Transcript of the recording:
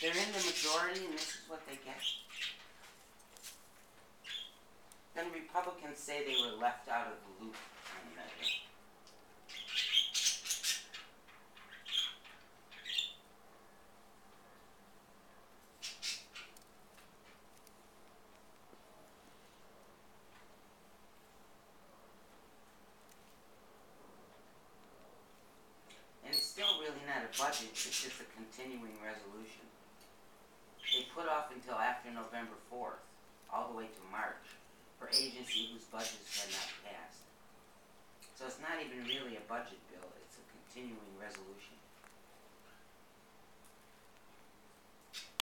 they're in the majority and this is what they get. Then Republicans say they were left out of the loop on. And it's still really not a budget, it's just a continuing resolution. After November fourth, all the way to March, for agency whose budgets had not passed. So it's not even really a budget bill, it's a continuing resolution.